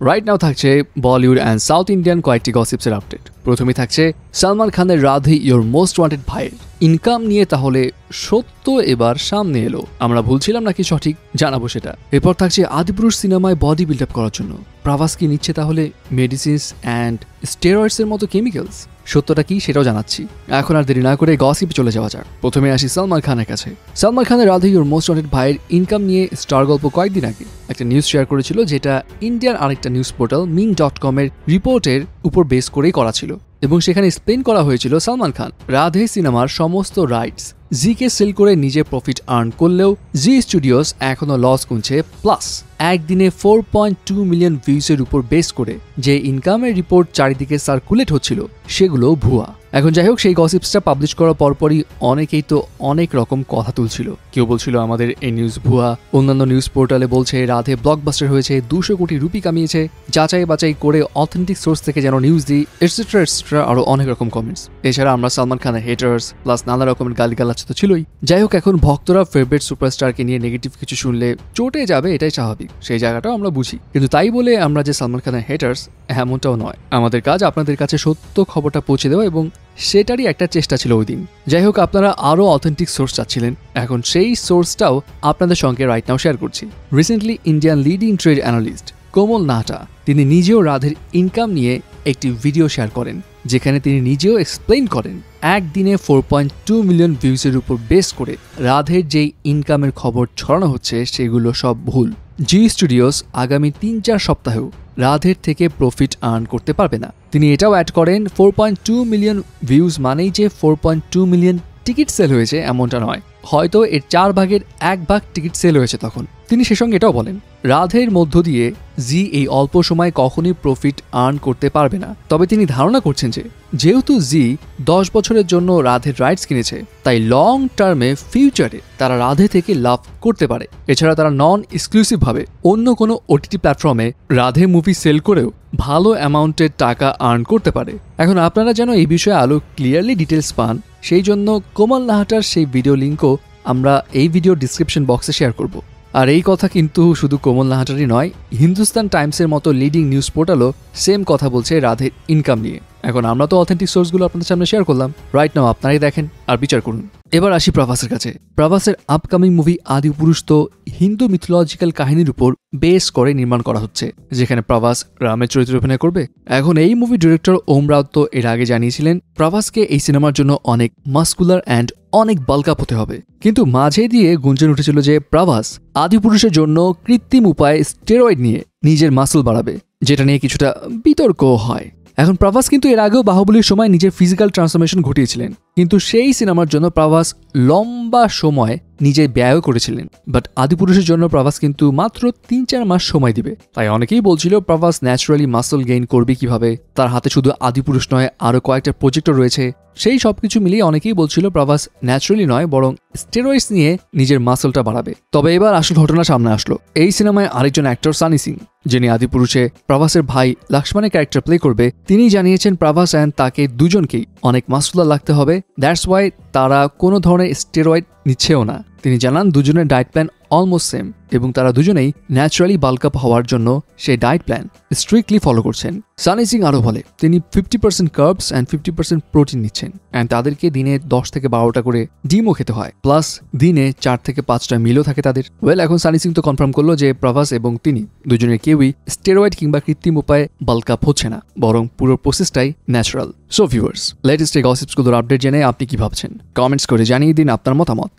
Right now থাকছে Bollywood and south Indian কয়েকটি গসিপসের update প্রথমে থাকছে সালমান খানের রাধে ইউর মোস্ট ওয়ান্টেড ভাইয়ের ইনকাম নিয়ে তাহলে সত্য এবার সামনে এলো। আমরা ভুলছিলাম নাকি সঠিক? জানাব সেটা। এরপর থাকছে আদিপুরুষ সিনেমায় বডি বিল্ড আপ করার জন্য। প্রভাস কি নিচ্ছে তাহলে? মেডিসিনস অ্যান্ড স্টেরয়েডস এর মতো কেমিক্যালস সত্যটা কি সেটাও জানাচ্ছি। এখন আর দেরি না করে গসিপ চলে যাওয়া যাক। প্রথমে আসি সালমান খানের কাছে। সালমান খানের রাধে ইউর মোস্ট ওয়ান্টেড ভাইয়ের ইনকাম নিয়ে স্টার গল্প কয়েকদিন আগে। একটা নিউজ শেয়ার করেছিল যেটা ইন্ডিয়ার আরেকটা নিউজ পোর্টাল মিন ডট কমের রিপোর্টের উপর বেস করেই করা ছিল। এবং সেখানে এক্সপ্লেন করা হয়েছিল সালমান খান। রাধে সিনেমার সমস্ত রাইটস জিকে সেল করে নিজে প্রফিট আর্ন করলেও জি স্টুডিওস এখনও লস গুনছে প্লাস একদিনে ফোর পয়েন্ট টু মিলিয়ন ভিউজের উপর বেস করে যে ইনকামের রিপোর্ট চারিদিকে সার্কুলেট হচ্ছিল, সেগুলো ভুয়া। এখন যাই হোক, সেই গসিপসটা পাবলিশ করার পরপরই অনেকেই তো অনেক রকম কথা তুলছিল। কেউ বলছিল, আমাদের এই নিউজ ভুয়া। অন্যান্য নিউজ পোর্টালে বলছে, রাধে ব্লকবাস্টার হয়েছে, দুশো কোটি রুপি কামিয়েছে। যাচাই বাছাই করে অথেন্টিক সোর্স থেকে যেন নিউজ দিই এটসেট্রা এটসেট্রা আরও অনেক রকম কমেন্টস এছাড়া আমরা সালমান খানের হেটার্স প্লাস নানা রকমের গালিগালাজ তো ছিলই। যাই হোক, এখন ভক্তরা ফেভারিট সুপারস্টারকে নিয়ে নেগেটিভ কিছু শুনলে চটে যাবে, এটাই স্বাভাবিক। সেই জায়গাটাও আমরা বুঝি। কিন্তু তাই বলে আমরা যে সালমান খানের হেটার্স এমনটাও নয়। আমাদের কাজ আপনাদের কাছে সত্য খবরটা পৌঁছে দেওয়া এবং সেটারই একটা চেষ্টা ছিল ওই দিন। যাই হোক, আপনারা আরও অথেন্টিক সোর্স চাচ্ছিলেন। এখন সেই সোর্সটাও আপনাদের সঙ্গে রাইট নাও শেয়ার করছি। Recently Indian leading trade analyst Komal Nahta তিনি নিজেও রাধের ইনকাম নিয়ে একটি ভিডিও শেয়ার করেন, যেখানে তিনি নিজেও এক্সপ্লেন করেন, একদিনে ফোর পয়েন্ট টু মিলিয়ন ভিউজের উপর বেস করে রাধের যেই ইনকামের খবর ছড়ানো হচ্ছে, সেগুলো সব ভুল। জি স্টুডিওস আগামী তিন চার সপ্তাহেও রাধের থেকে প্রফিট আর্ন করতে পারবে না। তিনি এটাও অ্যাড করেন four point two million views মানেই যে four point two million ticket sale হয়েছে এমনটা নয়। হয়তো এর চার ভাগের এক ভাগ টিকিট সেল হয়েছে তখন। তিনি সে সঙ্গে এটাও বলেন, রাধের মধ্য দিয়ে জি এই অল্প সময় কখনই প্রফিট আর্ন করতে পারবে না। তবে তিনি ধারণা করছেন যে, যেহেতু জি দশ বছরের জন্য রাধের রাইটস কিনেছে, তাই লং টার্মে ফিউচারে তারা রাধে থেকে লাভ করতে পারে। এছাড়া তারা নন এক্সক্লুসিভভাবে অন্য কোনো ওটিটি প্ল্যাটফর্মে রাধে মুভি সেল করেও ভালো অ্যামাউন্টের টাকা আর্ন করতে পারে। এখন আপনারা যেন এই বিষয়ে আলো ক্লিয়ারলি ডিটেলস পান, সেই জন্য কোমল নাহাটার সেই ভিডিও লিঙ্কও আমরা এই ভিডিও ডিসক্রিপশন বক্সে শেয়ার করব। আর এই কথা কিন্তু শুধু কোমল নাহাটারই নয়, হিন্দুস্তান টাইমসের মতো লিডিং নিউজ পোর্টালও সেম কথা বলছে রাধের ইনকাম নিয়ে। এখন আমরা তো অথেন্টিক সোর্সগুলো আপনাদের সামনে শেয়ার করলাম। রাইট নাও আপনারাই দেখেন আর বিচার করুন। এবার আসি প্রভাসের কাছে। প্রভাসের আপকামিং মুভি আদি পুরুষ তো হিন্দু মিথোলজিক্যাল কাহিনীর উপর বেস করে নির্মাণ করা হচ্ছে, যেখানে প্রভাস রামের চরিত্রে অভিনয় করবে। এখন এই মুভি ডিরেক্টর ওম রাও তো এর আগে জানিয়েছিলেন প্রভাসকে এই সিনেমার জন্য অনেক মাস্কুলার অ্যান্ড অনেক বালকাপ হতে হবে। কিন্তু মাঝে দিয়ে গুঞ্জন উঠেছিল যে প্রভাস আদিপুরুষের জন্য কৃত্রিম উপায়ে স্টেরয়েড নিয়ে নিজের মাসল বাড়াবে, যেটা নিয়ে কিছুটা বিতর্ক হয়। এখন প্রভাস কিন্তু এর আগেও বাহুবলীর সময় নিজের ফিজিক্যাল ট্রান্সফরমেশন ঘটিয়েছিলেন। কিন্তু সেই সিনেমার জন্য প্রভাস লম্বা সময় নিজে ব্যয় করেছিলেন। বাট আদিপুরুষের জন্য প্রভাস কিন্তু মাত্র তিন চার মাস সময় দিবে। তাই অনেকেই বলছিল, প্রভাস ন্যাচারালি মাসল গেইন করবে কীভাবে? তার হাতে শুধু আদিপুরুষ নয়, আরও কয়েকটা প্রজেক্টও রয়েছে। সেই সবকিছু মিলিয়ে অনেকেই বলছিল, প্রভাস ন্যাচারালি নয়, বরং স্টেরয়েডস নিয়ে নিজের মাসলটা বাড়াবে। তবে এবার আসল ঘটনা সামনে আসলো। এই সিনেমায় আরেকজন অ্যাক্টর সানি সিং যিনি আদিপুরুষে প্রভাসের ভাই লক্ষ্মণের ক্যারেক্টার প্লে করবে তিনি জানিয়েছেন প্রভাস অ্যান্ড তাকে দুজনকেই। অনেক মাসুলা লাগতে হবে দ্যাটস ওয়াই তারা কোনো ধরনের স্টেরয়েড নিচ্ছেও না। তিনি জানান, দুজনের ডায়েট প্ল্যান অলমোস্ট সেম এবং তারা দুজনেই ন্যাচারালি বাল্কআপ হওয়ার জন্য সেই ডায়েট প্ল্যান স্ট্রিক্টলি ফলো করছেন। সানি সিং আরও বলে, তিনি fifty percent carbs and fifty percent protein নিচ্ছেন অ্যান্ড তাদেরকে দিনে দশ থেকে বারোটা করে ডিমও খেতে হয় প্লাস দিনে চার থেকে পাঁচটা মিলও থাকে তাদের। ওয়েল এখন সানি সিং তো কনফার্ম করল যে প্রভাস এবং তিনি দুজনের কেউই স্টেরয়েড কিংবা কৃত্রিম উপায়ে বাল্কআপ হচ্ছে না, বরং পুরো প্রসেসটাই ন্যাচারাল সো ভিউয়ার্স লেটেস্ট এই গসিপসগুলোর আপডেট জেনে আপনি কি ভাবছেন? কমেন্টস করে জানিয়ে দিন আপনার মতামত।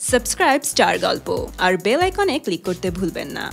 সাবস্ক্রাইব স্টার গল্প আর বেল আইকনে ক্লিক করতে ভুলবেন না।